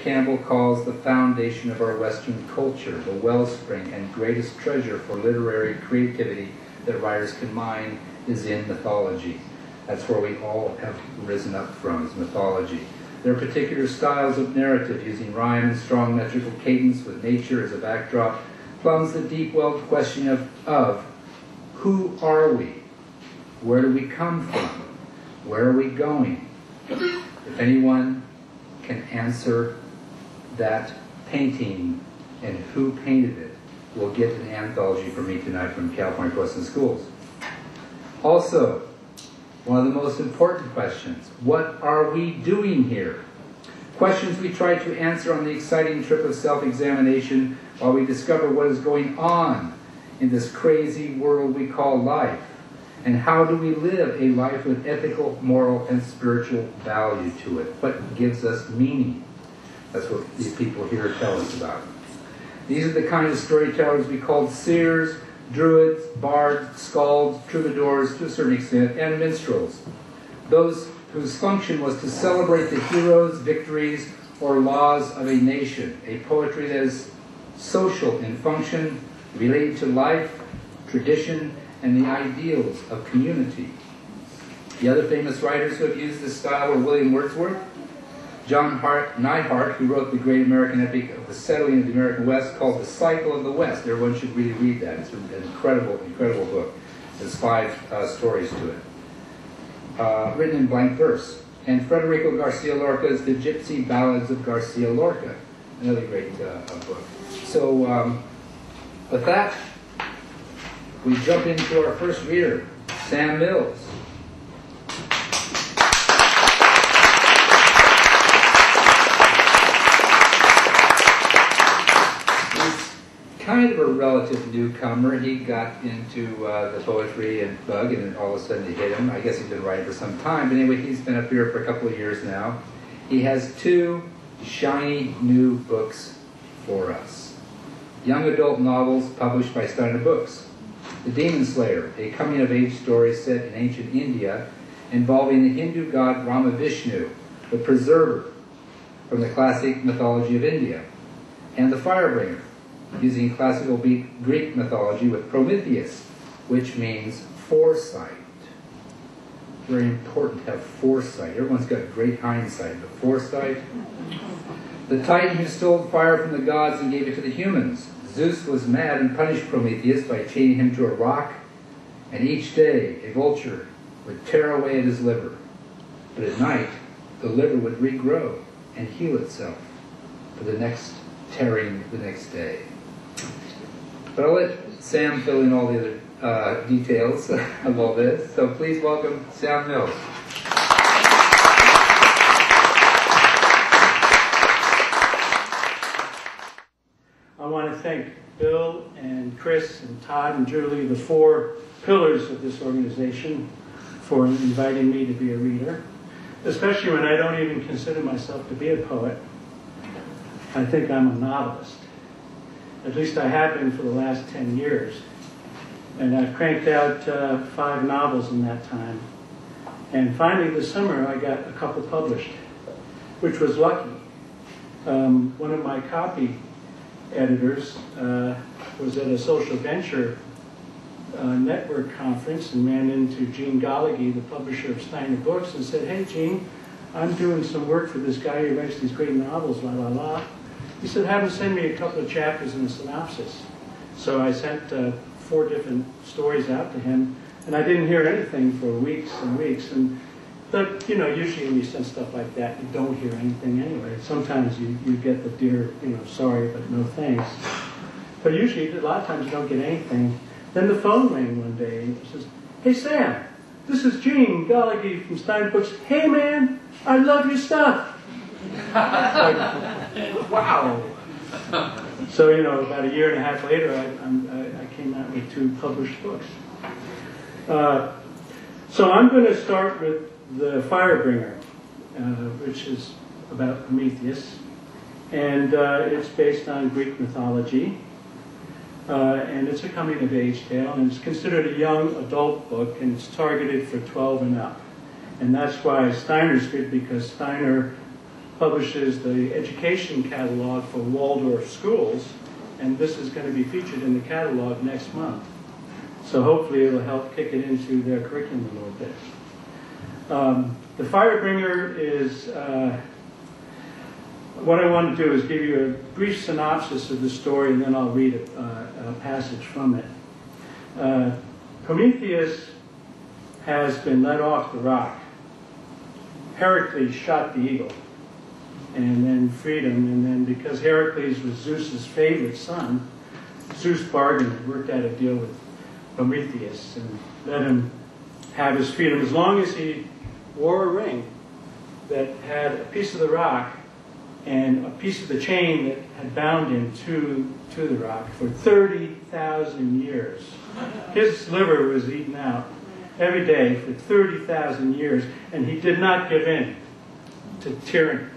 Campbell calls the foundation of our Western culture, the wellspring and greatest treasure for literary creativity that writers can mine is in mythology. That's where we all have risen up from, is mythology. There are particular styles of narrative using rhyme and strong metrical cadence with nature as a backdrop, plumbs the deep-welled question of, of who are we? Where do we come from? Where are we going? If anyone can answer that painting and who painted it, will get an anthology from me tonight from California Western Schools. Also, one of the most important questions, what are we doing here? Questions we try to answer on the exciting trip of self-examination while we discover what is going on in this crazy world we call life. And how do we live a life with ethical, moral, and spiritual value to it? What gives us meaning? That's what these people here tell us about. These are the kind of storytellers we called seers, druids, bards, skalds, troubadours to a certain extent, and minstrels. Those whose function was to celebrate the heroes, victories, or laws of a nation. A poetry that is social in function, related to life, tradition, and the ideals of community. The other famous writers who have used this style were William Wordsworth, John Hart, Neihardt, who wrote the great American epic of the settling of the American West called The Cycle of the West. Everyone should really read that. It's an incredible, incredible book. There's five uh, stories to it. Uh, written in blank verse. And Federico Garcia Lorca's The Gypsy Ballads of Garcia Lorca, another great uh, book. So, um, with that, we jump into our first reader, Sam Mills. He's kind of a relative newcomer. He got into uh, the poetry and bug, and then all of a sudden it hit him. I guess he's been writing for some time, but anyway, he's been up here for a couple of years now. He has two shiny new books for us. Young adult novels published by Steiner Books. The Demon Slayer, a coming-of-age story set in ancient India involving the Hindu god Brahma Vishnu, the preserver from the classic mythology of India. And The Firebringer, using classical Greek mythology with Prometheus, which means foresight. Very important to have foresight. Everyone's got great hindsight, but foresight. The Titan who stole fire from the gods and gave it to the humans. Zeus was mad and punished Prometheus by chaining him to a rock, and each day a vulture would tear away at his liver. But at night, the liver would regrow and heal itself for the next tearing the next day. But I'll let Sam fill in all the other uh, details of all this. So please welcome Sam Mills. To thank Bill and Chris and Todd and Julie, the four pillars of this organization, for inviting me to be a reader, especially when I don't even consider myself to be a poet. I think I'm a novelist. At least I have been for the last 10 years. And I've cranked out uh, five novels in that time. And finally this summer I got a couple published, which was lucky. Um, one of my copy editors uh, was at a social venture uh, network conference and ran into Gene Gallagher, the publisher of Steiner Books, and said, hey Gene, I'm doing some work for this guy who writes these great novels, la la la. He said, have him send me a couple of chapters and a synopsis. So I sent uh, four different stories out to him, and I didn't hear anything for weeks and weeks. And but you know, usually when you send stuff like that, you don't hear anything anyway. Sometimes you, you get the dear, you know, sorry but no thanks. But usually, a lot of times you don't get anything. Then the phone rang one day, and it says, "Hey Sam, this is Gene Gallagher from Stein Books. Hey man, I love your stuff." wow. So, you know, about a year and a half later, I, I, I came out with two published books. Uh, so I'm going to start with The Firebringer, uh, which is about Prometheus. And uh, it's based on Greek mythology. Uh, and it's a coming of age tale, and it's considered a young adult book, and it's targeted for 12 and up. And that's why Steiner's good, because Steiner publishes the education catalog for Waldorf schools, and this is going to be featured in the catalog next month. So hopefully it'll help kick it into their curriculum a little bit. Um, the Firebringer is, uh, what I want to do is give you a brief synopsis of the story, and then I'll read a, a passage from it. Uh, Prometheus has been let off the rock. Heracles shot the eagle and then freed him. And then because Heracles was Zeus's favorite son, Zeus bargained, worked out a deal with Prometheus and let him have his freedom as long as he wore a ring that had a piece of the rock and a piece of the chain that had bound him to, to the rock for 30,000 years. His liver was eaten out every day for 30,000 years, and he did not give in to tyranny.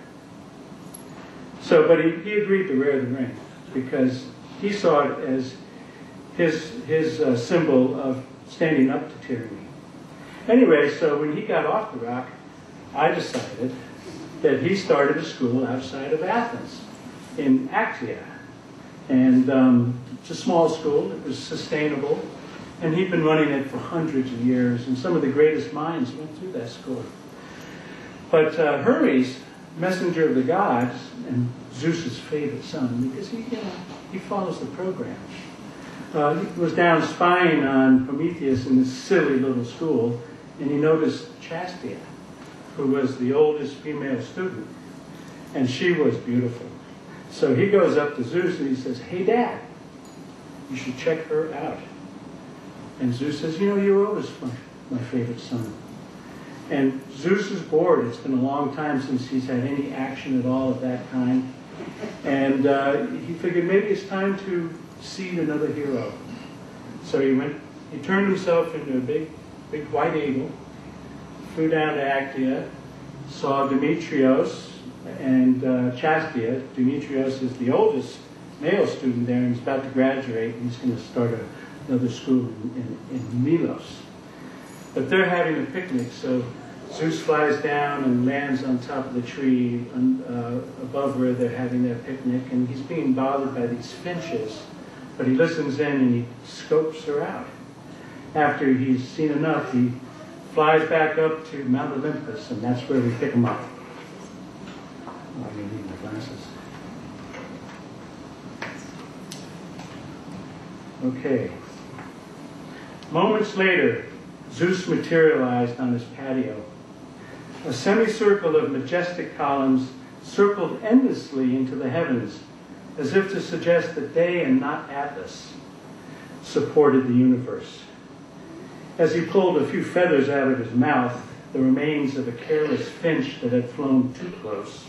So, but he, he agreed to wear the ring because he saw it as his, his uh, symbol of standing up to tyranny. Anyway, so when he got off the rock, I decided that he started a school outside of Athens in Actia. And um, it's a small school, it was sustainable, and he'd been running it for hundreds of years, and some of the greatest minds went through that school. But uh, Hermes, messenger of the gods, and Zeus's favorite son, because he, you know, he follows the program. Uh, was down spying on Prometheus in this silly little school, and he noticed Chastia, who was the oldest female student, and she was beautiful. So he goes up to Zeus and he says, Hey, Dad, you should check her out. And Zeus says, You know, Europa's my, my favorite son. And Zeus is bored. It's been a long time since he's had any action at all of that kind. And uh, he figured maybe it's time to seed another hero. So he went, he turned himself into a big, big white eagle, flew down to Actia, saw Demetrios and uh, Chastia. Demetrios is the oldest male student there, and he's about to graduate, and he's going to start a, another school in, in, in Milos. But they're having a picnic, so Zeus flies down and lands on top of the tree uh, above where they're having their picnic, and he's being bothered by these finches. But he listens in and he scopes her out. After he's seen enough, he flies back up to Mount Olympus, and that's where we pick him up. Oh, I need my glasses. Okay. Moments later, Zeus materialized on his patio. A semicircle of majestic columns circled endlessly into the heavens, as if to suggest that they and not Atlas supported the universe. As he pulled a few feathers out of his mouth, the remains of a careless finch that had flown too close,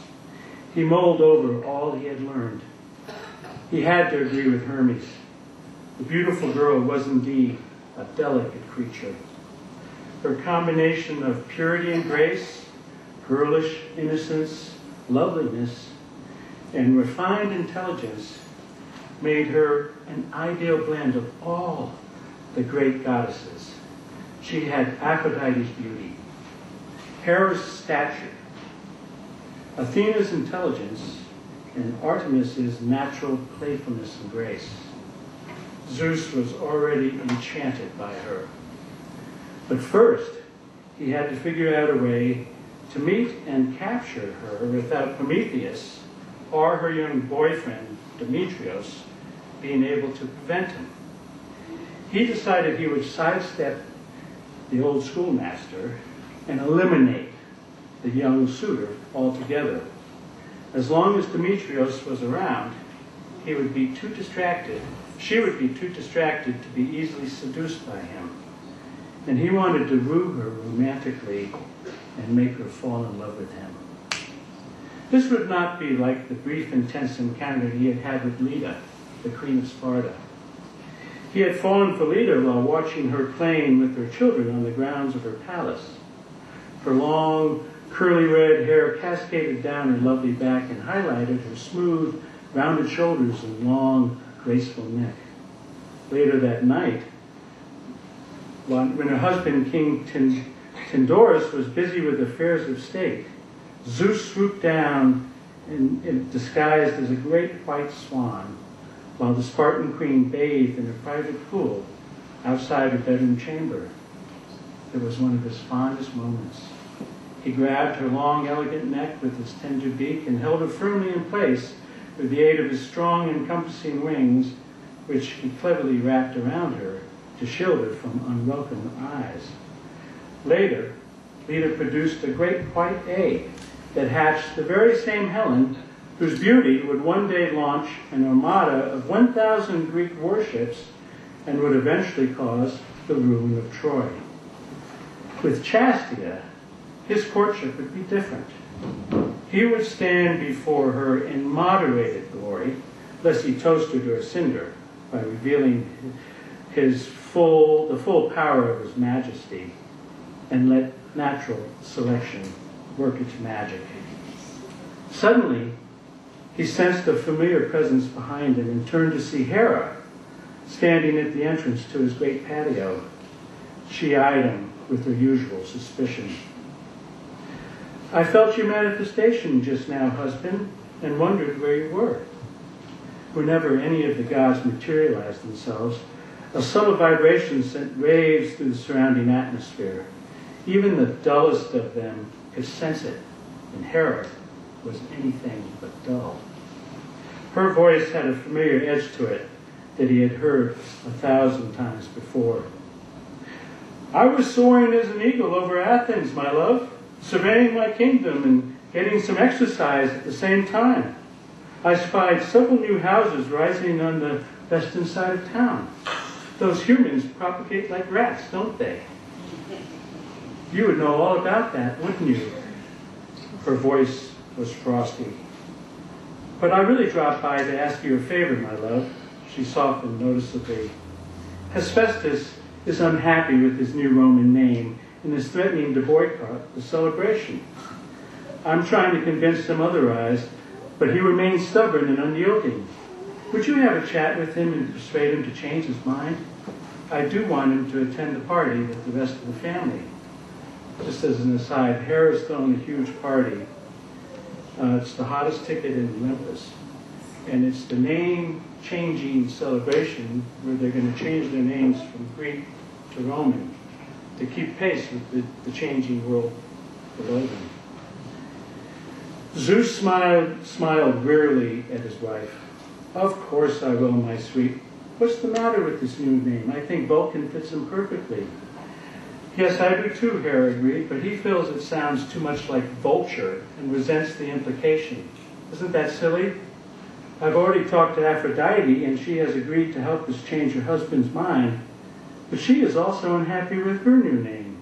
he mulled over all he had learned. He had to agree with Hermes. The beautiful girl was indeed a delicate creature. Her combination of purity and grace, girlish innocence, loveliness, and refined intelligence made her an ideal blend of all the great goddesses. She had Aphrodite's beauty, Hera's stature, Athena's intelligence, and Artemis's natural playfulness and grace. Zeus was already enchanted by her. But first, he had to figure out a way to meet and capture her without Prometheus or her young boyfriend, Demetrios, being able to prevent him. He decided he would sidestep the old schoolmaster and eliminate the young suitor altogether. As long as Demetrios was around, he would be too distracted, she would be too distracted to be easily seduced by him. And he wanted to woo her romantically and make her fall in love with him. This would not be like the brief, intense encounter he had had with Leda, the Queen of Sparta. He had fallen for Leda while watching her playing with her children on the grounds of her palace. Her long, curly red hair cascaded down her lovely back and highlighted her smooth, rounded shoulders and long, graceful neck. Later that night, when her husband, King Tyndareus, was busy with affairs of state, Zeus swooped down in, in, disguised as a great white swan, while the Spartan queen bathed in a private pool outside her bedroom chamber. It was one of his fondest moments. He grabbed her long, elegant neck with his tender beak and held her firmly in place with the aid of his strong, encompassing wings, which he cleverly wrapped around her to shield her from unwelcome eyes. Later, Leda produced a great white egg that hatched the very same Helen whose beauty would one day launch an armada of 1,000 Greek warships and would eventually cause the ruin of Troy. With Chastia, his courtship would be different. He would stand before her in moderated glory, lest he toast her cinder by revealing his full, the full power of his majesty, and let natural selection work its magic. Suddenly, he sensed a familiar presence behind him and turned to see Hera standing at the entrance to his great patio. She eyed him with her usual suspicion. I felt your manifestation just now, husband, and wondered where you were. Whenever any of the gods materialized themselves, a subtle vibration sent waves through the surrounding atmosphere. Even the dullest of them could sense it, and Hera was anything but dull. Her voice had a familiar edge to it that he had heard a thousand times before. I was soaring as an eagle over Athens, my love, surveying my kingdom and getting some exercise at the same time. I spied several new houses rising on the western side of town. Those humans propagate like rats, don't they? You would know all about that, wouldn't you? Her voice was frosty. But I really dropped by to ask you a favor, my love. She softened noticeably. Hephaestus is unhappy with his new Roman name and is threatening to boycott the celebration. I'm trying to convince him otherwise, but he remains stubborn and unyielding. Would you have a chat with him and persuade him to change his mind? I do want him to attend the party with the rest of the family. Just as an aside, Hera's throwing a huge party. Uh, it's the hottest ticket in Olympus. And it's the name changing celebration where they're going to change their names from Greek to Roman to keep pace with the, the changing world below them. Zeus smiled, smiled wearily at his wife. Of course I will, my sweet. What's the matter with this new name? I think Vulcan fits him perfectly. Yes, I do too, Hera agreed, but he feels it sounds too much like vulture and resents the implication. Isn't that silly? I've already talked to Aphrodite, and she has agreed to help us change her husband's mind, but she is also unhappy with her new name.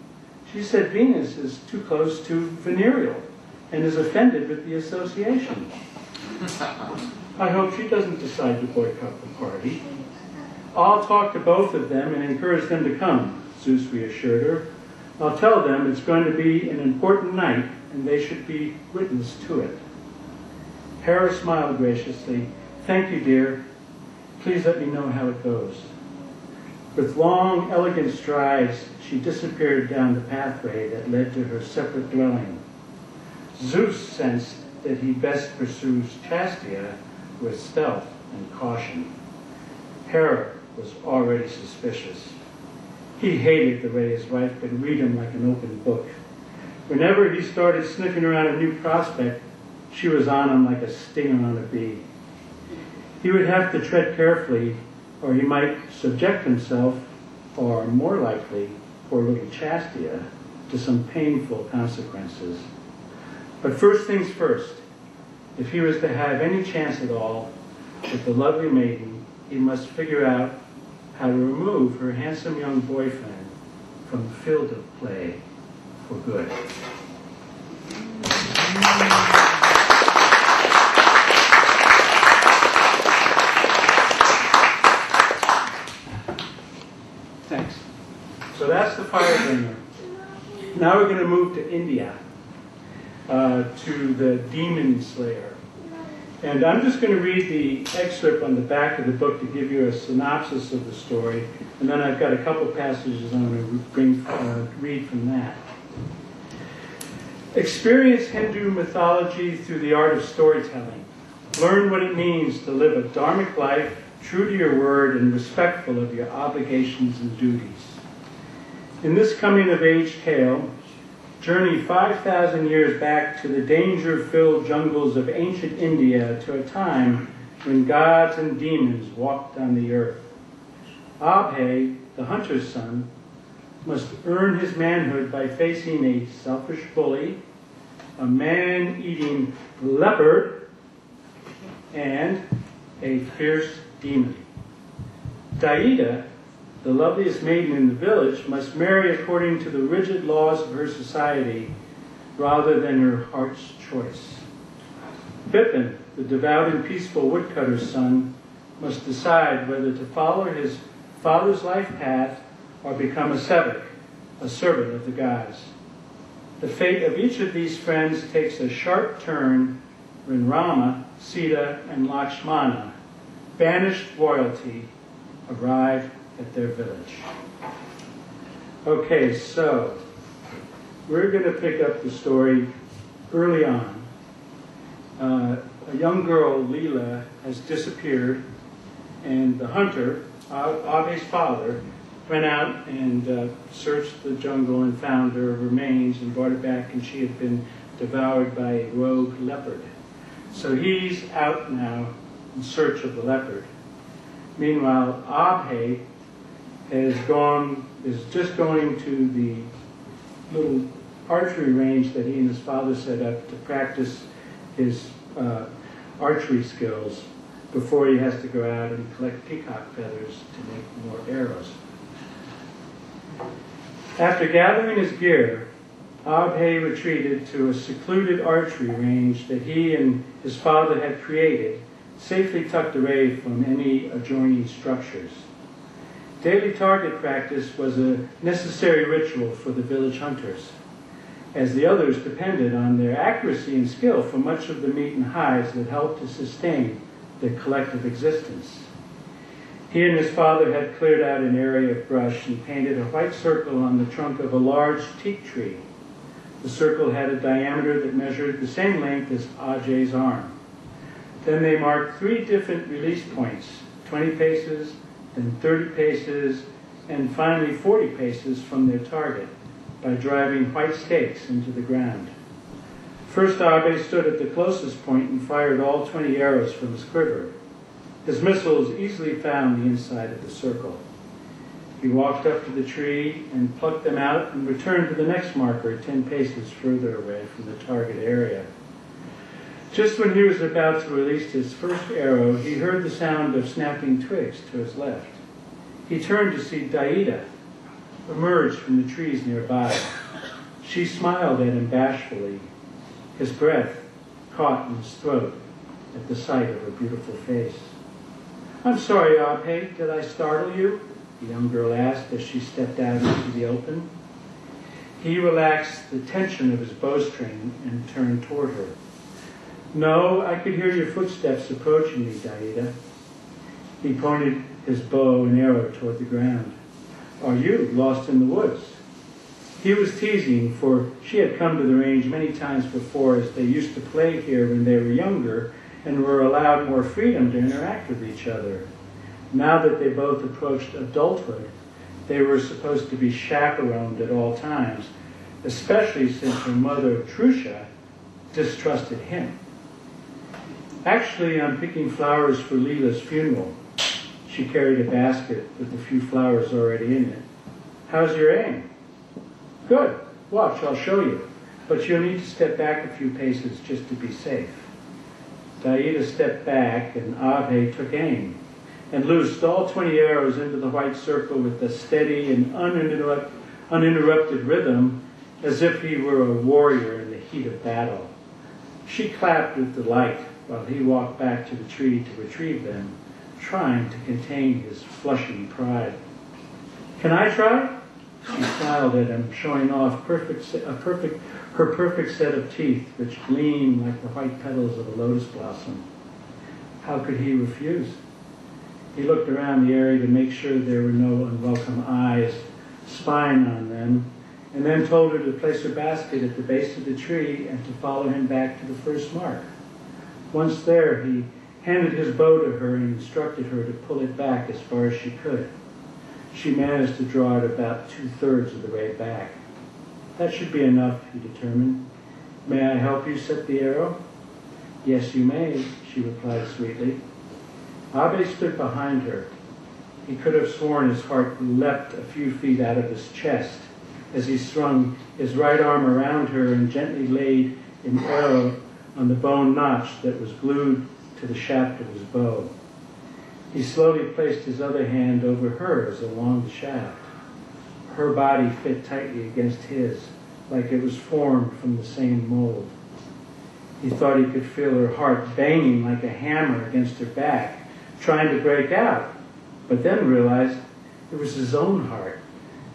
She said Venus is too close to venereal and is offended with the association. I hope she doesn't decide to boycott the party. I'll talk to both of them and encourage them to come, Zeus reassured her. I'll tell them it's going to be an important night and they should be witness to it. Hera smiled graciously. Thank you, dear. Please let me know how it goes. With long, elegant strides, she disappeared down the pathway that led to her separate dwelling. Zeus sensed that he best pursues Chastia with stealth and caution. Hera was already suspicious. He hated the way his wife could read him like an open book. Whenever he started sniffing around a new prospect, she was on him like a stinger on a bee. He would have to tread carefully, or he might subject himself, or more likely, poor little Chastia, to some painful consequences. But first things first, if he was to have any chance at all with the lovely maiden, he must figure out how to remove her handsome young boyfriend from the field of play for good. Thanks. So that's the firebringer. Now we're going to move to India, uh, to the demon slayer. And I'm just going to read the excerpt on the back of the book to give you a synopsis of the story, and then I've got a couple passages I'm going to bring, uh, read from that. Experience Hindu mythology through the art of storytelling. Learn what it means to live a dharmic life, true to your word and respectful of your obligations and duties. In this coming of age tale, journey 5,000 years back to the danger filled jungles of ancient India to a time when gods and demons walked on the earth. Abhay, the hunter's son, must earn his manhood by facing a selfish bully, a man eating leopard, and a fierce demon. Daida, the loveliest maiden in the village, must marry according to the rigid laws of her society rather than her heart's choice. Bipin, the devout and peaceful woodcutter's son, must decide whether to follow his father's life path or become a sevik, a servant of the gods. The fate of each of these friends takes a sharp turn when Rama, Sita, and Lakshmana, banished royalty, arrive at their village. Okay, so we're going to pick up the story early on. Uh, a young girl, Leela, has disappeared, and the hunter, Abhay's father, went out and uh, searched the jungle and found her remains and brought her back, and she had been devoured by a rogue leopard. So he's out now in search of the leopard. Meanwhile, Abhe has gone, is just going to the little archery range that he and his father set up to practice his uh, archery skills before he has to go out and collect peacock feathers to make more arrows. After gathering his gear, Abhay retreated to a secluded archery range that he and his father had created, safely tucked away from any adjoining structures. Daily target practice was a necessary ritual for the village hunters, as the others depended on their accuracy and skill for much of the meat and hides that helped to sustain their collective existence. He and his father had cleared out an area of brush and painted a white circle on the trunk of a large teak tree. The circle had a diameter that measured the same length as Ajay's arm. Then they marked three different release points 20 paces, then 30 paces, and finally 40 paces from their target by driving white stakes into the ground. First, Abhay stood at the closest point and fired all 20 arrows from his quiver. His missiles easily found the inside of the circle. He walked up to the tree and plucked them out and returned to the next marker 10 paces further away from the target area. Just when he was about to release his first arrow, he heard the sound of snapping twigs to his left. He turned to see Daida emerge from the trees nearby. She smiled at him bashfully. His breath caught in his throat at the sight of her beautiful face. I'm sorry, Abhay, did I startle you? The young girl asked as she stepped out into the open. He relaxed the tension of his bowstring and turned toward her. No, I could hear your footsteps approaching me, Daida. He pointed his bow and arrow toward the ground. Are you lost in the woods? He was teasing, for she had come to the range many times before as they used to play here when they were younger and were allowed more freedom to interact with each other. Now that they both approached adulthood, they were supposed to be chaperoned at all times, especially since her mother, Trusha, distrusted him. Actually, I'm picking flowers for Leela's funeral. She carried a basket with a few flowers already in it. How's your aim? Good. Watch, I'll show you. But you'll need to step back a few paces just to be safe. Daida stepped back and Ave took aim and loosed all 20 arrows into the white circle with a steady and uninterrupt, uninterrupted rhythm as if he were a warrior in the heat of battle. She clapped with delight while he walked back to the tree to retrieve them, trying to contain his flushing pride. Can I try? She smiled at him, showing off perfect, a perfect, her perfect set of teeth, which gleamed like the white petals of a lotus blossom. How could he refuse? He looked around the area to make sure there were no unwelcome eyes spying on them, and then told her to place her basket at the base of the tree and to follow him back to the first mark. Once there, he handed his bow to her and instructed her to pull it back as far as she could. She managed to draw it about two thirds of the way back. That should be enough, he determined. May I help you set the arrow? Yes, you may, she replied sweetly. Abe stood behind her. He could have sworn his heart leapt a few feet out of his chest as he strung his right arm around her and gently laid an arrow on the bone notch that was glued to the shaft of his bow. He slowly placed his other hand over hers along the shaft. Her body fit tightly against his, like it was formed from the same mold. He thought he could feel her heart banging like a hammer against her back, trying to break out, but then realized it was his own heart,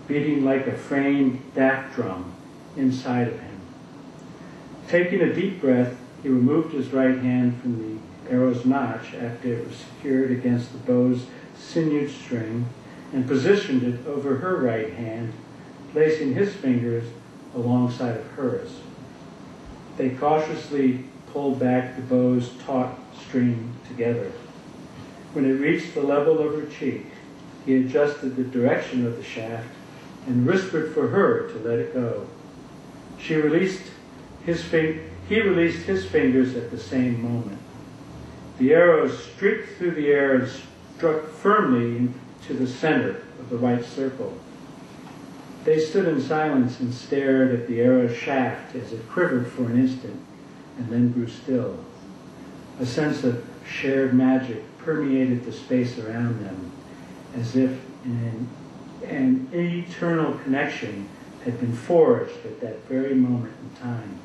beating like a framed daft drum inside of him. Taking a deep breath, he removed his right hand from the arrow's notch after it was secured against the bow's sinewed string and positioned it over her right hand, placing his fingers alongside of hers. They cautiously pulled back the bow's taut string together. When it reached the level of her cheek, he adjusted the direction of the shaft and whispered for her to let it go. She released his fing- he released his fingers at the same moment. The arrow streaked through the air and struck firmly into the center of the white circle. They stood in silence and stared at the arrow's shaft as it quivered for an instant and then grew still. A sense of shared magic permeated the space around them, as if an, an eternal connection had been forged at that very moment in time.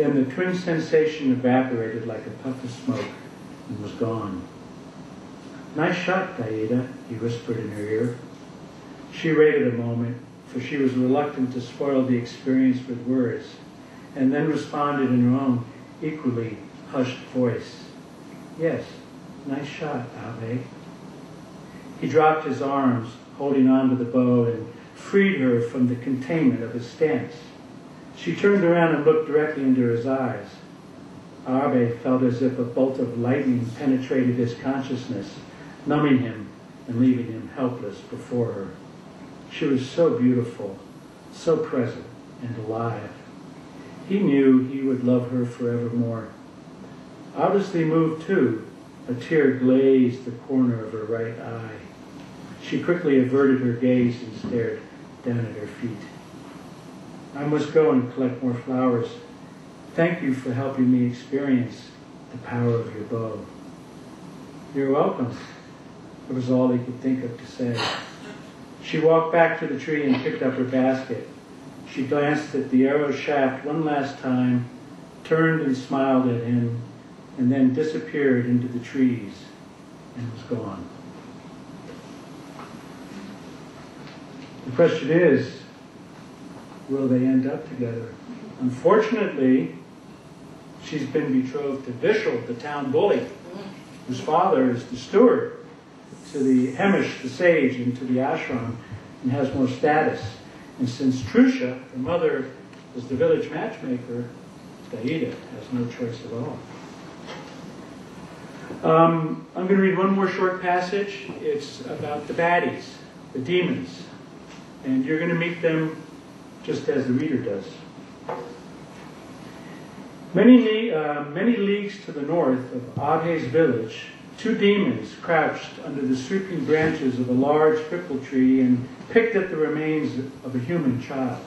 Then the twin sensation evaporated like a puff of smoke and was gone. Nice shot, Daida, he whispered in her ear. She waited a moment, for she was reluctant to spoil the experience with words, and then responded in her own equally hushed voice. Yes, nice shot, Abe. He dropped his arms, holding on to the bow, and freed her from the containment of his stance. She turned around and looked directly into his eyes. Abe felt as if a bolt of lightning penetrated his consciousness, numbing him and leaving him helpless before her. She was so beautiful, so present and alive. He knew he would love her forevermore. Obviously moved too, a tear glazed the corner of her right eye. She quickly averted her gaze and stared down at her feet. I must go and collect more flowers. Thank you for helping me experience the power of your bow. You're welcome. It was all he could think of to say. She walked back to the tree and picked up her basket. She glanced at the arrow shaft one last time, turned and smiled at him, and then disappeared into the trees and was gone. The question is, will they end up together? Unfortunately, she's been betrothed to Vishal, the town bully, whose father is the steward to the Hemish, the sage, and to the ashram, and has more status. And since Trusha, the mother, is the village matchmaker, Daida has no choice at all. Um, I'm going to read one more short passage. It's about the baddies, the demons. And you're going to meet them just as the reader does. Many, uh, many leagues to the north of Abe's village, two demons crouched under the sweeping branches of a large pipal tree and picked at the remains of a human child.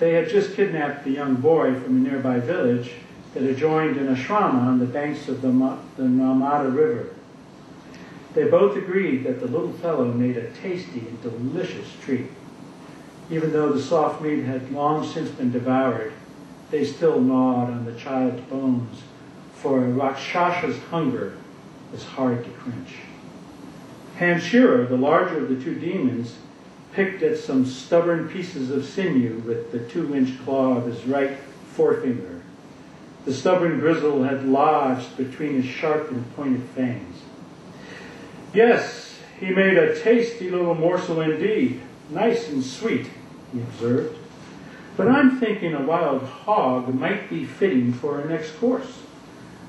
They had just kidnapped the young boy from a nearby village that adjoined an ashrama on the banks of the, the Narmada River. They both agreed that the little fellow made a tasty and delicious treat. Even though the soft meat had long since been devoured, they still gnawed on the child's bones, for a hunger was hard to quench. Hanshira, the larger of the two demons, picked at some stubborn pieces of sinew with the two inch claw of his right forefinger. The stubborn gristle had lodged between his sharp and pointed fangs. Yes, he made a tasty little morsel indeed, nice and sweet, he observed. But I'm thinking a wild hog might be fitting for our next course.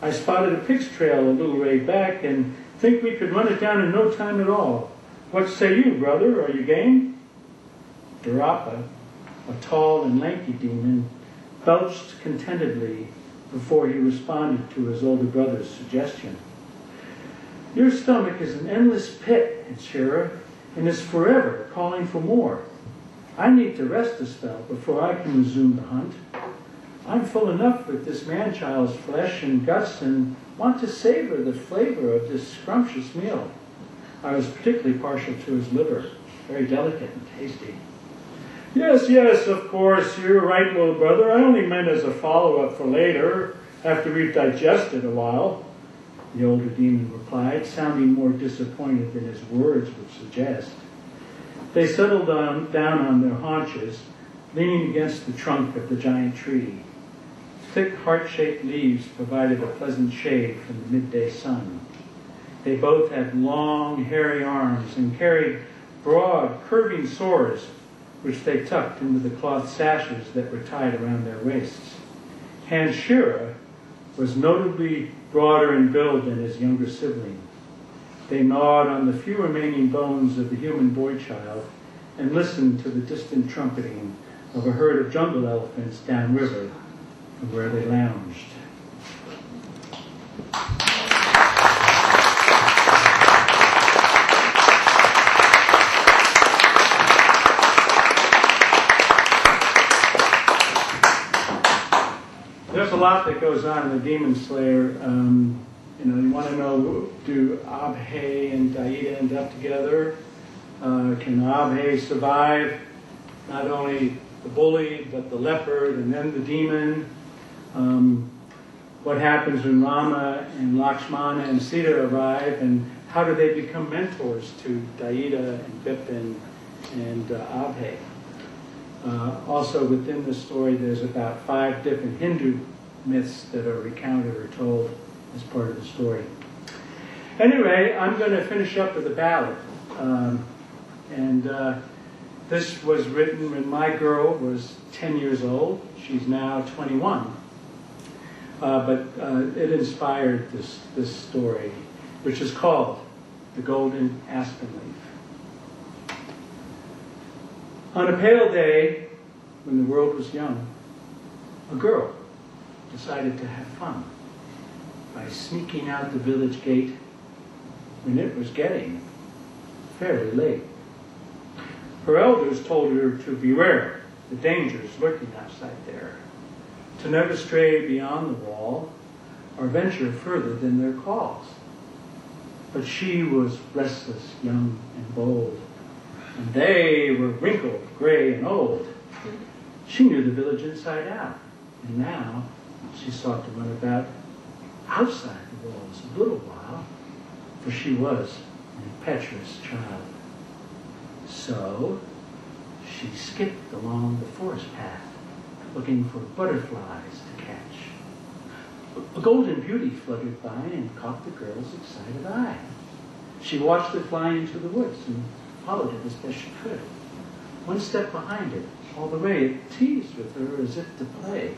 I spotted a pig's trail a little way back and think we could run it down in no time at all. What say you, brother? Are you game? Durapa, a tall and lanky demon, belched contentedly before he responded to his older brother's suggestion. Your stomach is an endless pit, Shira, and is forever calling for more. I need to rest a spell before I can resume the hunt. I'm full enough with this man-child's flesh and guts and want to savor the flavor of this scrumptious meal. I was particularly partial to his liver, very delicate and tasty. Yes, yes, of course, you're right, little brother. I only meant as a follow-up for later, after we've digested a while, the older demon replied, sounding more disappointed than his words would suggest. They settled down, down on their haunches, leaning against the trunk of the giant tree. Thick heart-shaped leaves provided a pleasant shade from the midday sun. They both had long, hairy arms and carried broad, curving swords, which they tucked into the cloth sashes that were tied around their waists. Hanshira was notably broader in build than his younger sibling. They gnawed on the few remaining bones of the human boy child and listened to the distant trumpeting of a herd of jungle elephants downriver from where they lounged. There's a lot that goes on in the Demon Slayer. Um, you know, you want to know do Abhay and Daida end up together? Uh, can Abhay survive not only the bully, but the leopard, and then the demon? Um, what happens when Rama and Lakshmana and Sita arrive, and how do they become mentors to Daida and Bipin and uh, Abhay? Uh, also, within the story, there's about five different Hindu myths that are recounted or told as part of the story. Anyway, I'm going to finish up with a ballad. Um, and uh, this was written when my girl was 10 years old. She's now 21. Uh, but uh, it inspired this, this story, which is called The Golden Aspen Leaf. On a pale day, when the world was young, a girl decided to have fun by sneaking out the village gate when it was getting fairly late. Her elders told her to beware the dangers lurking outside there, to never stray beyond the wall or venture further than their calls. But she was restless, young, and bold, and they were wrinkled, gray, and old. She knew the village inside out, and now she sought to run about outside the walls a little while, for she was an impetuous child. So she skipped along the forest path, looking for butterflies to catch. A golden beauty fluttered by and caught the girl's excited eye. She watched it fly into the woods and followed it as best she could. One step behind it, all the way, it teased with her as if to play,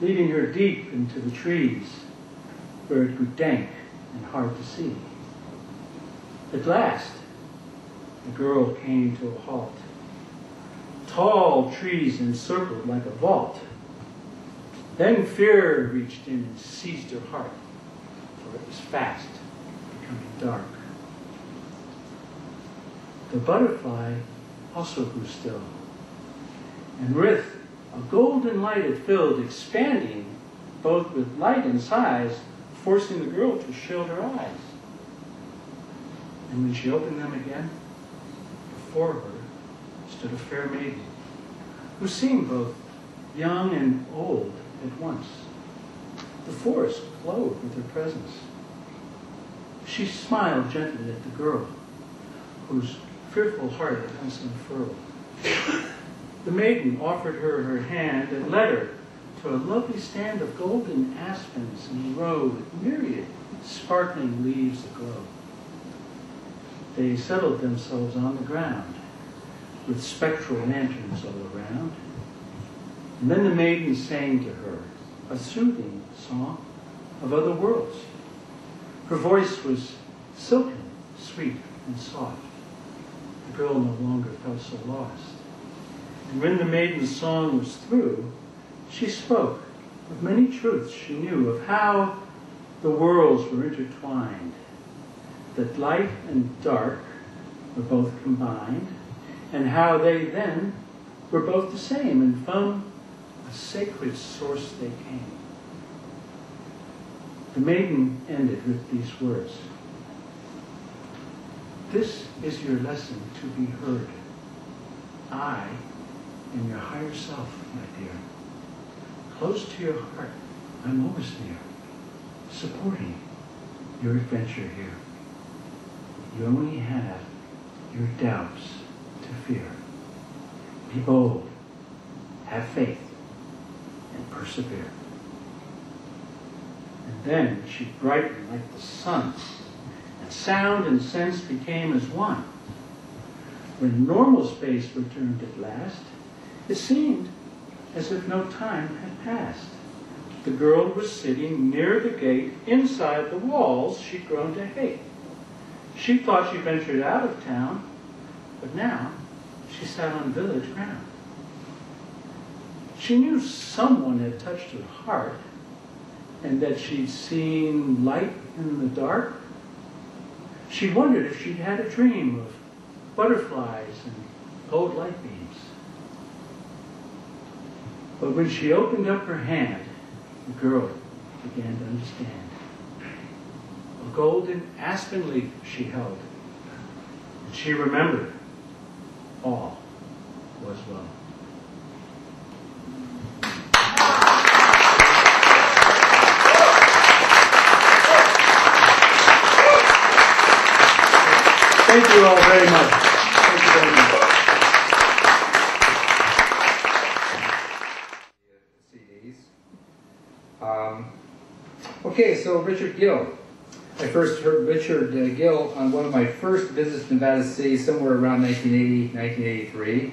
leading her deep into the trees, where it grew dank and hard to see. At last, the girl came to a halt. Tall trees encircled like a vault. Then fear reached in and seized her heart, for it was fast becoming dark. The butterfly also grew still, and with a golden light it filled, expanding both with light and size, forcing the girl to shield her eyes. And when she opened them again, before her stood a fair maiden, who seemed both young and old at once. The forest glowed with her presence. She smiled gently at the girl, whose fearful heart had once unfurled. The maiden offered her her hand and led her a lovely stand of golden aspens in a row with myriad sparkling leaves aglow. They settled themselves on the ground, with spectral lanterns all around. And then the maiden sang to her a soothing song of other worlds. Her voice was silken, sweet, and soft. The girl no longer felt so lost. And when the maiden's song was through, she spoke of many truths she knew of how the worlds were intertwined, that light and dark were both combined, and how they then were both the same, and from a sacred source they came. The maiden ended with these words This is your lesson to be heard. I am your higher self, my dear. Close to your heart, I'm always near, supporting your adventure here. You only have your doubts to fear. Be bold, have faith, and persevere. And then she brightened like the sun, and sound and sense became as one. When normal space returned at last, it seemed as if no time had passed. The girl was sitting near the gate inside the walls she'd grown to hate. She thought she ventured out of town, but now she sat on village ground. She knew someone had touched her heart and that she'd seen light in the dark. She wondered if she'd had a dream of butterflies and gold light beams. But when she opened up her hand, the girl began to understand. A golden aspen leaf she held, and she remembered all was well. Thank you all very much. Thank you very much. CDs. Um, okay, so Gill. I first heard Richard uh, Gill on one of my first visits to Nevada City somewhere around 1980, 1983,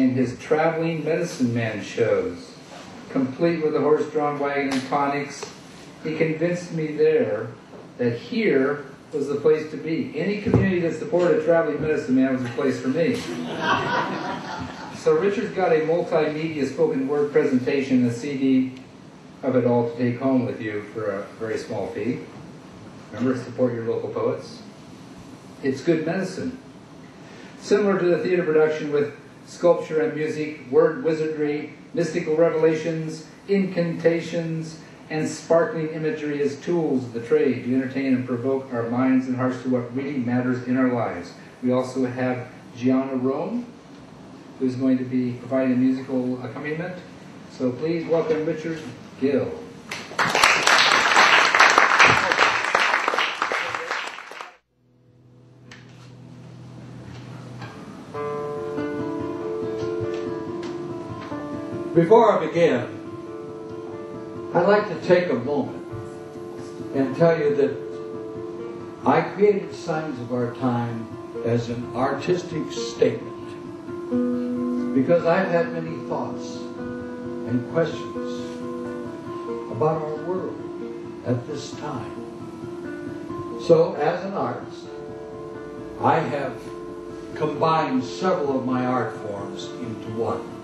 in his traveling medicine man shows, complete with a horse-drawn wagon and tonics. He convinced me there that here was the place to be. Any community that supported a traveling medicine man was a place for me. So Richard's got a multimedia spoken word presentation, a CD of it all to take home with you for a very small fee. Remember, support your local poets. It's good medicine. Similar to the theater production with sculpture and music, word wizardry, mystical revelations, incantations, and sparkling imagery as tools of the trade to entertain and provoke our minds and hearts to what really matters in our lives. We also have Gianna Rome, who's going to be providing a musical accompaniment. So please welcome Richard Gill. Before I begin, I'd like to take a moment and tell you that I created Signs of Our Time as an artistic statement because I've had many thoughts and questions about our world at this time. So, as an artist, I have combined several of my art forms into one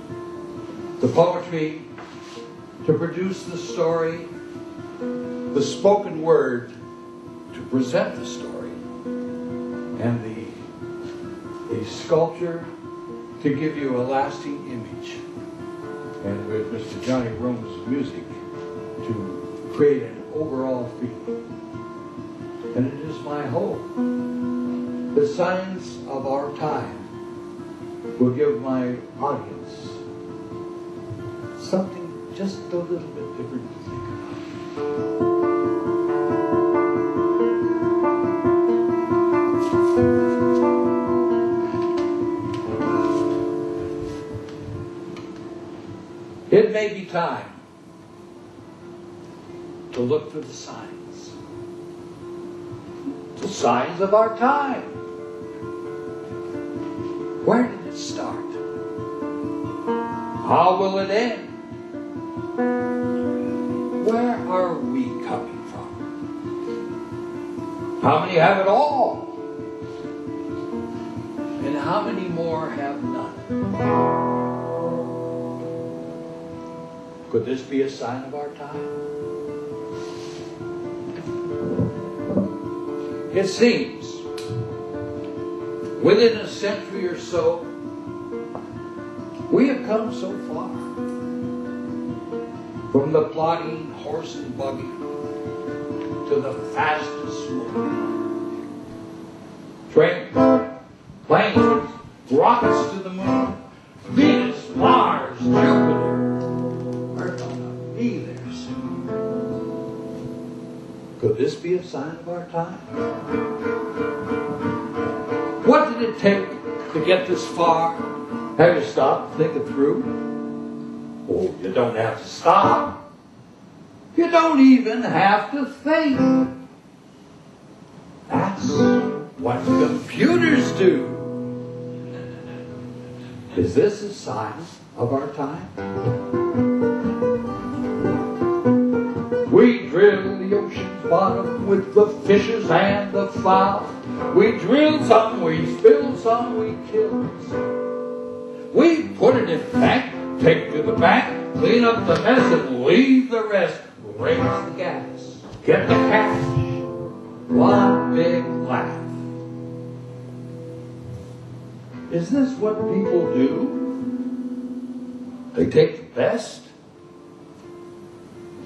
the poetry to produce the story, the spoken word to present the story, and the, the sculpture to give you a lasting image. And with Mr. Johnny Rome's music to create an overall feeling. And it is my hope the signs of our time will give my audience something just a little bit different to think about. It may be time to look for the signs. The signs of our time. Where did it start? How will it end? Where are we coming from? How many have it all? And how many more have none? Could this be a sign of our time? It seems within a century or so, we have come so far from the plodding horse and buggy to the fastest moving trains, planes, rockets to the moon, this be a sign of our time? What did it take to get this far? Have you stopped, think it through? Oh, you don't have to stop. You don't even have to think. That's what computers do. Is this a sign of our time? Ocean's bottom with the fishes and the fowl. We drill some, we spill some, we kill some. We put it in tank, take to the bank, clean up the mess and leave the rest. Raise the gas, get the cash. One big laugh. Is this what people do? They take the best,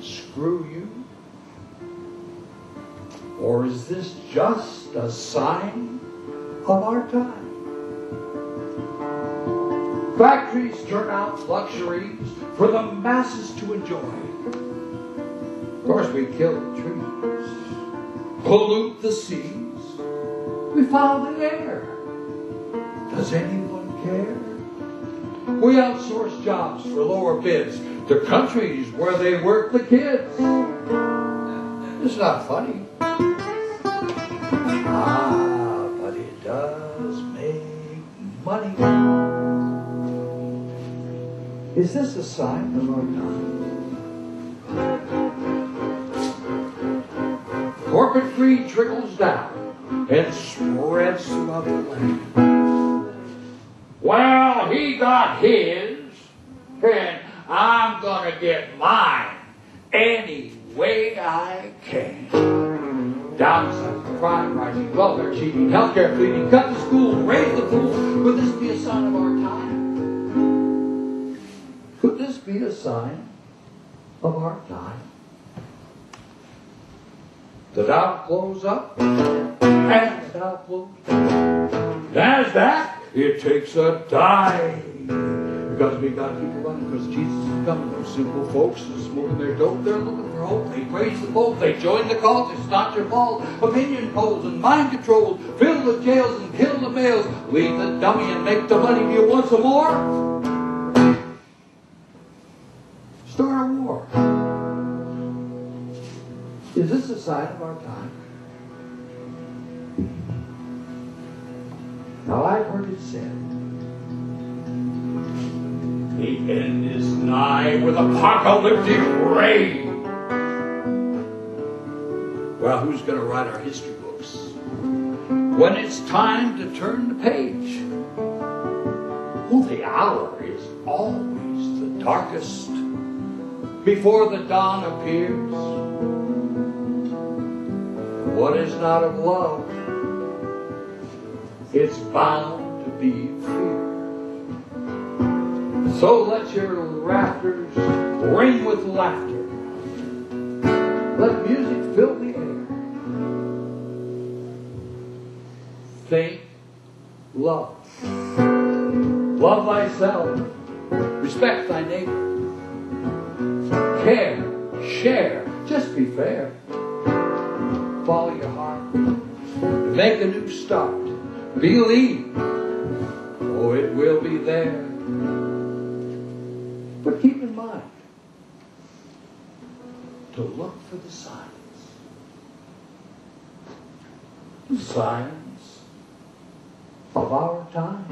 screw you? Or is this just a sign of our time? Factories turn out luxuries for the masses to enjoy. Of course, we kill the trees, pollute the seas, we foul the air. Does anyone care? We outsource jobs for lower bids to countries where they work the kids. It's not funny. Ah, but it does make money. Is this a sign of our time? Corporate greed trickles down and spreads throughout the land. Well, he got his, and I'm gonna get mine any way I can. Downside, crime, rising welfare, cheating, healthcare, fleeting, cut the school, raise the fool. Could this be a sign of our time? Could this be a sign of our time? The Dow close up, and the Dow close down. NASDAQ, it takes a dive. Because we got to keep running because Jesus coming. Those simple folks are smoking their dope. They're looking for hope. They praise the Pope. They join the cult. It's not your fault. Opinion polls and mind controls. Fill the jails and kill the males. Leave the dummy and make the money. Do you want some more? Start a war. Is this a sign of our time? Now I've heard it said. The end is nigh with apocalyptic rain. Well, who's going to write our history books? When it's time to turn the page. Well, the hour is always the darkest before the dawn appears. What is not of love? It's bound to be fear. So let your rafters ring with laughter. Let music fill the air. Think love. Love thyself. Respect thy neighbor. Care. Share. Just be fair. Follow your heart. Make a new start. Believe. Oh, it will be there. But keep in mind to look for the signs. The signs of our time.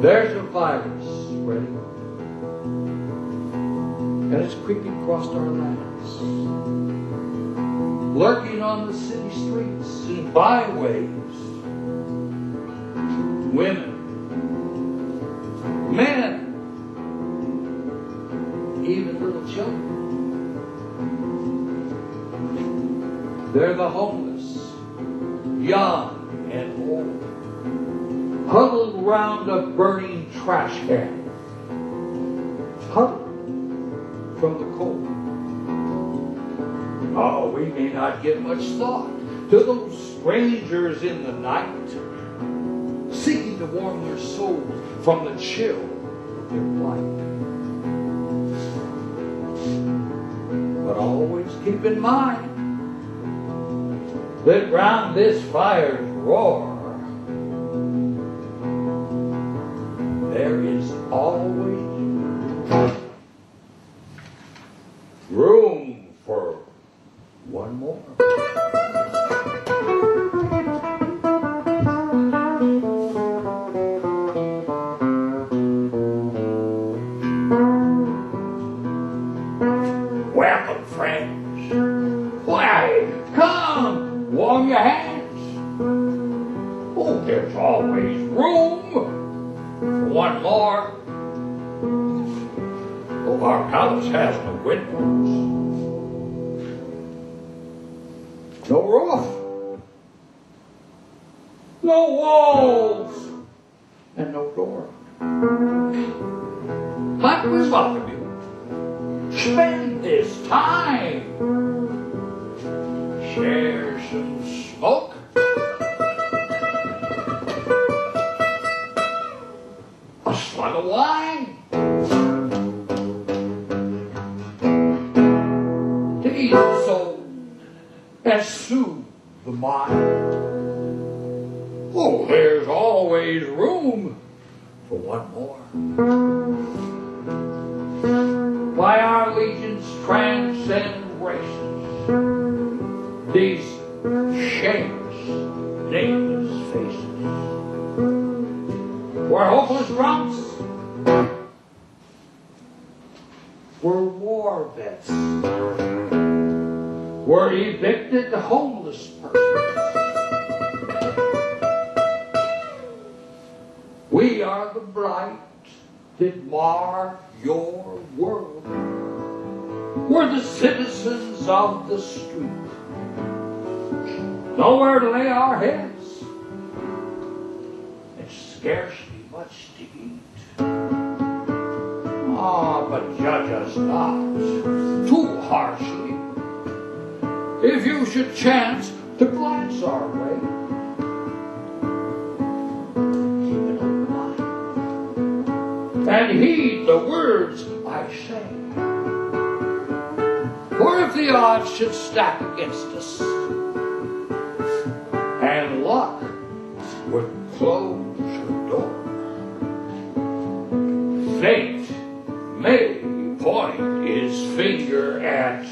There's a virus spreading, and it's creeping across our land. Lurking on the city streets and byways. Women. Men. Even little children. They're the homeless, young and old, huddled round a burning trash can, huddled from the cold. We may not give much thought to those strangers in the night, seeking to warm their souls from the chill of their plight. But always keep in mind that round this fire's roar, there is always always room for one more. Oh, our palace has no windows, You should chance to glance our way, and heed the words I say. For if the odds should stack against us, and luck would close her door, fate may point his finger at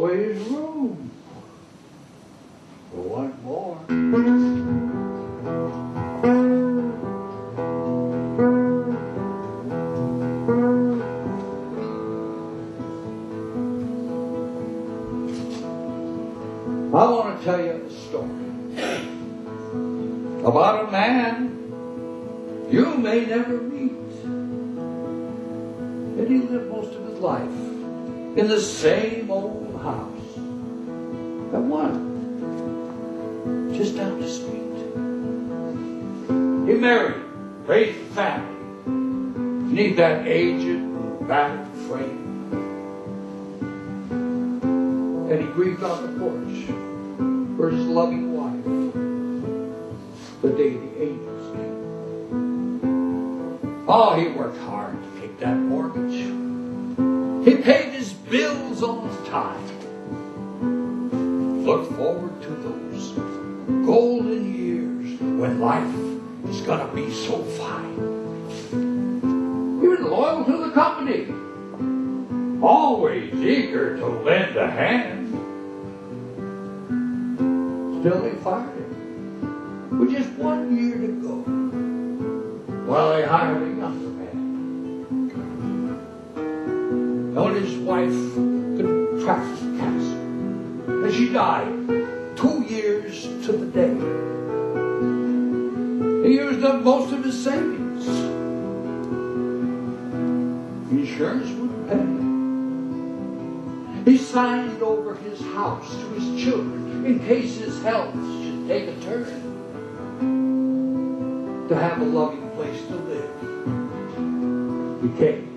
always room for one more. I want to tell you a story about a man you may never meet. And he lived most of his life in the same old family, need that aged battered frame. And he grieved on the porch for his loving wife the day the angels came. Oh, he worked hard to take that mortgage. He paid his bills on time. Look forward to those golden years when life is going to be so fine. He was loyal to the company. always eager to lend a hand. Still they fired him with just one year to go. Well, they hired a younger man. And his wife contracted cancer. And she died two years to the day. He used up most of his savings. Insurance wouldn't pay. He signed over his house to his children in case his health should take a turn. To have a loving place to live. Became his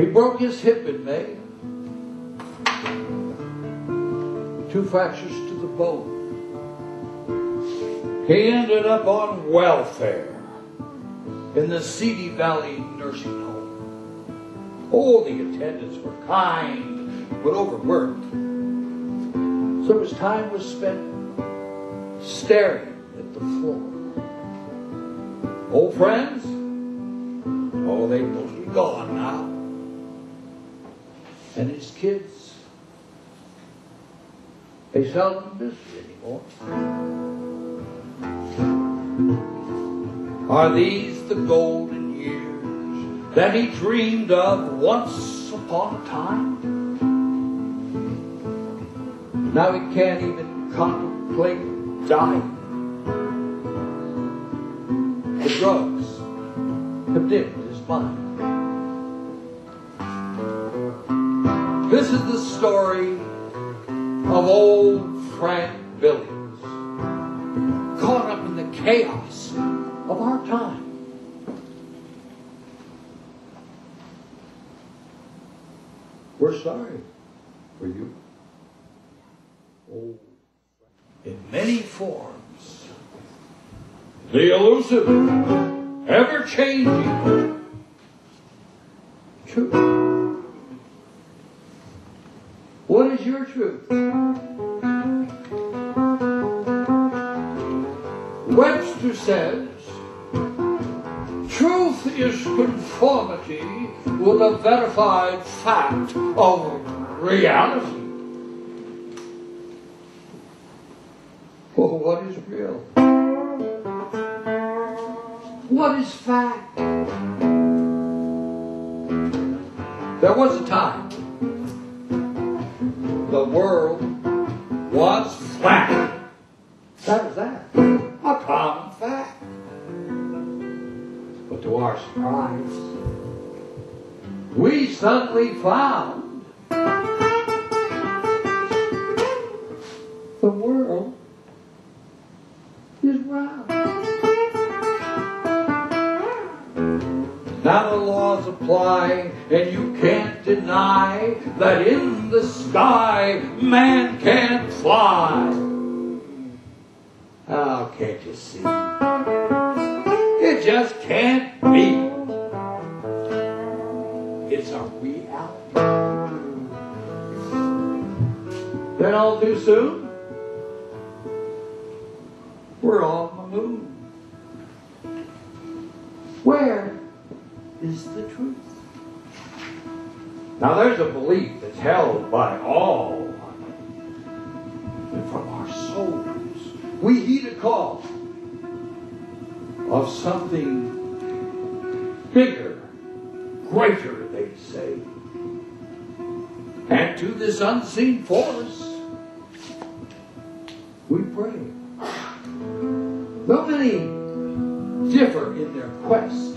He broke his hip in May. Two fractures to the bone. He ended up on welfare in the Seedy Valley nursing home. All the attendants were kind, but overworked. So his time was spent staring at the floor. Old friends? Oh, they mostly gone now. And his kids? They seldom visit anymore. Are these the golden years that he dreamed of once upon a time? Now he can't even contemplate dying. The drugs have dimmed his mind. This is the story of old Frank Billings, caught up in the chaos of our time. We're sorry for you. Oh, in many forms, the elusive, ever changing truth. Is your truth? Webster says, truth is conformity with a verified fact of reality. Well, what is real? What is fact? There was a time the world was flat. That was that. A common fact. But to our surprise, we suddenly found the world is round. Now the laws apply, and you can't deny that in the sky man can't fly. Oh, can't you see? It just can't be. It's a reality. Then all too soon, we're on the moon. Where is the truth? Now there's a belief that's held by all. And from our souls, we heed a call of something bigger, greater, they say. And to this unseen force, we pray. Though many differ in their quest,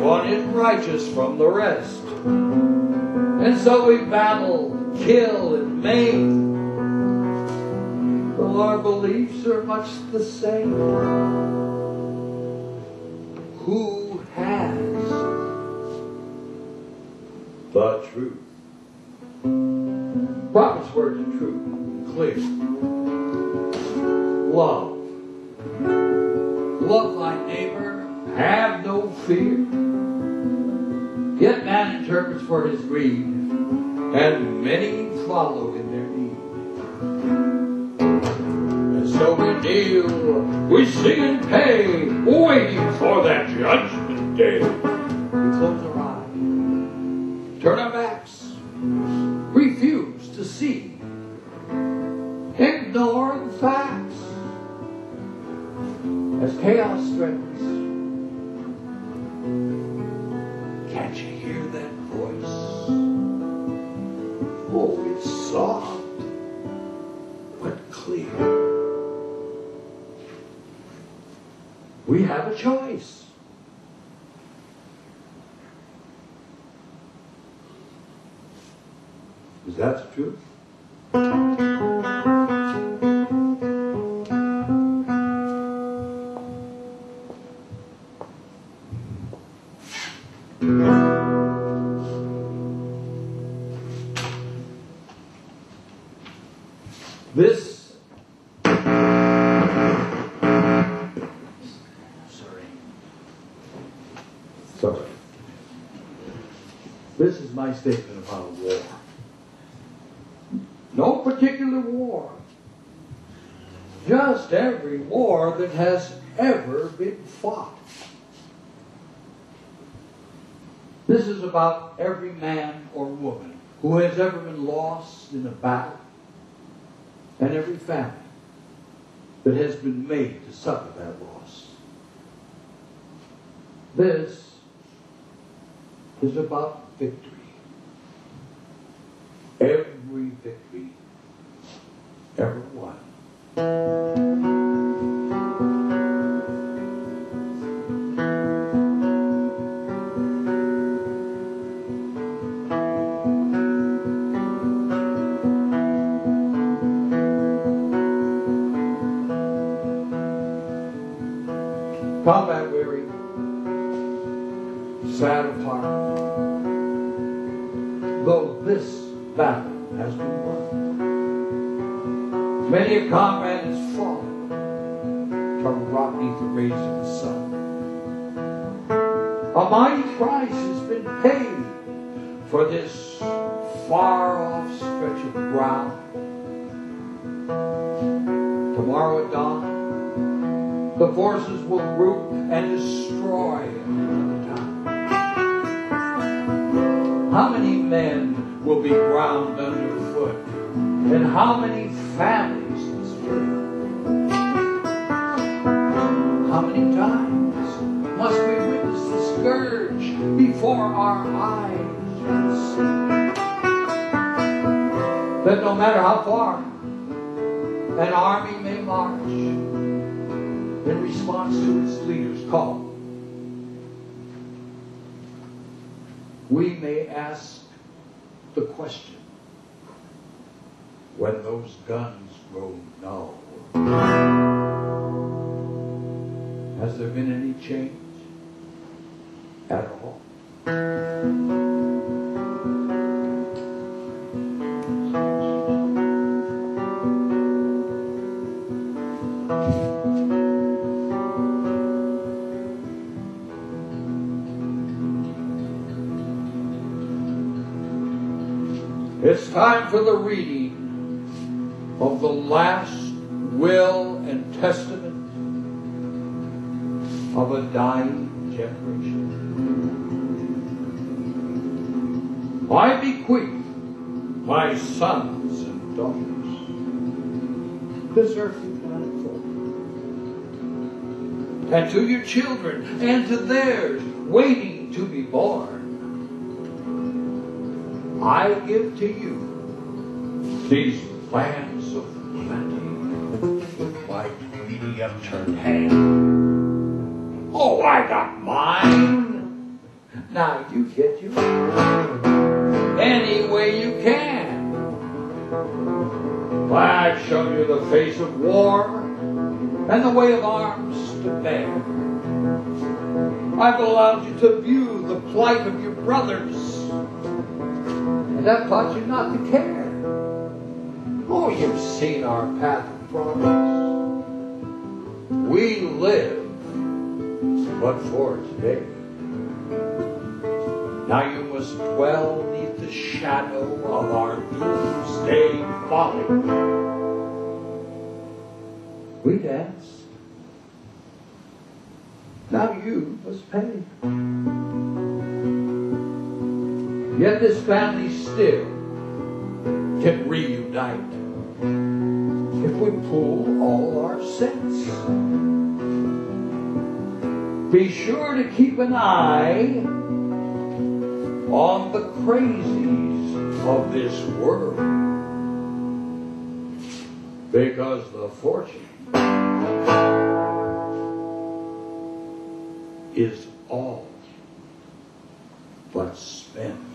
one is righteous from the rest. And so we battle, kill, and maim. Though our beliefs are much the same. Who has the truth? Prophet's words are true, clear. Love. Love thy neighbor, have no fear. Yet man interprets for his greed and many follow in their need. And so we kneel, we sing and pay, waiting for that judgment day. We close our eyes, turn our backs, refuse to see, ignore the facts. As chaos threatens, have a choice. Is that the truth? My statement about war. No particular war. Just every war that has ever been fought. This is about every man or woman who has ever been lost in a battle and every family that has been made to suffer that loss. This is about victory. Every victory ever won. Ground. Tomorrow at dawn, the forces will group and destroy another. How many men will be ground underfoot? And how many families flee? How many times must we witness the scourge before our eyes That no matter how far an army may march, in response to its leader's call. We may ask the question when those guns grow null. Has there been any change at all? Time for the reading of the last will and testament of a dying generation. I bequeath my sons and daughters this planet for and to your children and to theirs waiting to be born. I give to you these lands of plenty my greedy upturned hand. Oh, I got mine. Now you get yours any way you can. I've shown you the face of war and the way of arms to bear. I've allowed you to view the plight of your brothers and I've taught you not to care. Oh, you've seen our path of progress. We live but for today. Now you must dwell neath the shadow of our doomsday folly. We dance. Now you must pay. Yet this family still can reunite if we pull all our sense. Be sure to keep an eye on the crazies of this world. Because the fortune is all but spent.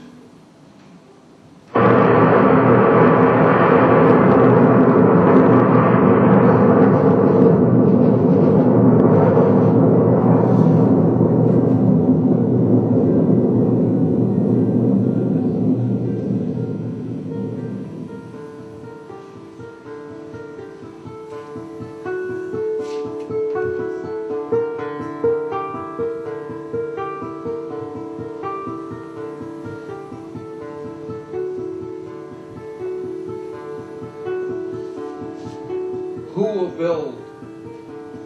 Who will build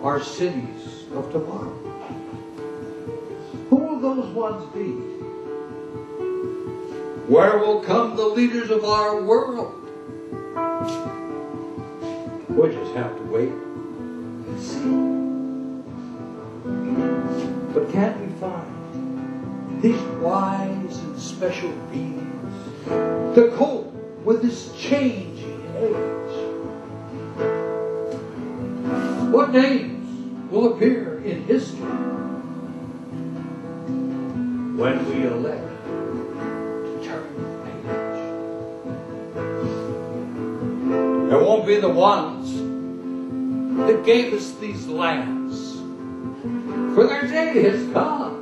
our cities of tomorrow? Who will those ones be? Where will come the leaders of our world? We'll just have to wait and see. But can't we find these wise and special beings to cope with this changing names will appear in history when we elect to turn page? There won't be the ones that gave us these lands, for their day has come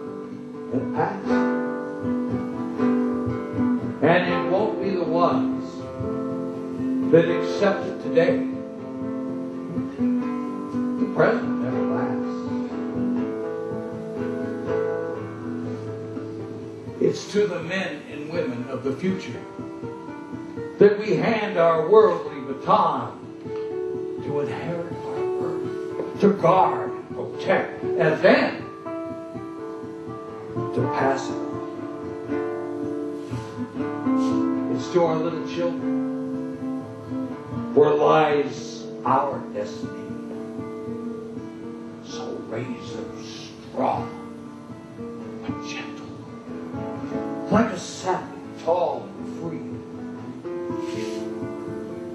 and passed. And it won't be the ones that accept it today present never lasts. It's to the men and women of the future that we hand our worldly baton to inherit our earth, to guard, protect, and then to pass it on. It's to our little children where lies our destiny them strong but gentle, like a sapling tall and free.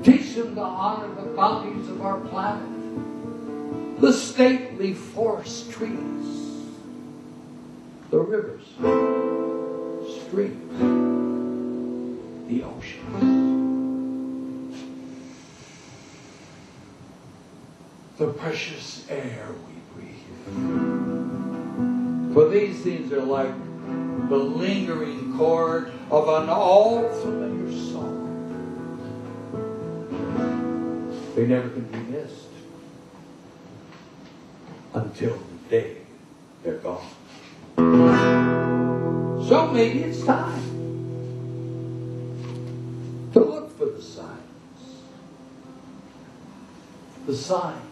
Teach them to honor the bounties of our planet, the stately forest trees, the rivers, streams, the oceans. The precious air we for these things are like the lingering chord of an all familiar song. They never can be missed until the day they're gone. So maybe it's time to look for the signs. The signs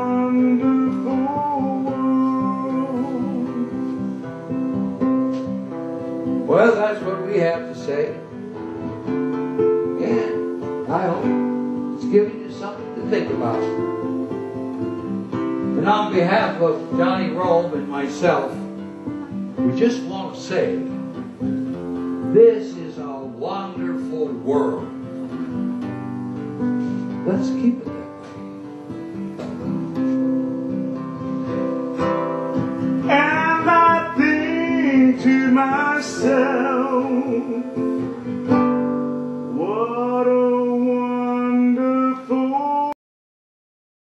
we have to say. And I hope it's given you something to think about. And on behalf of Johnny Rome and myself, we just want to say this is a wonderful world. Let's keep it that way. And I think to myself, life.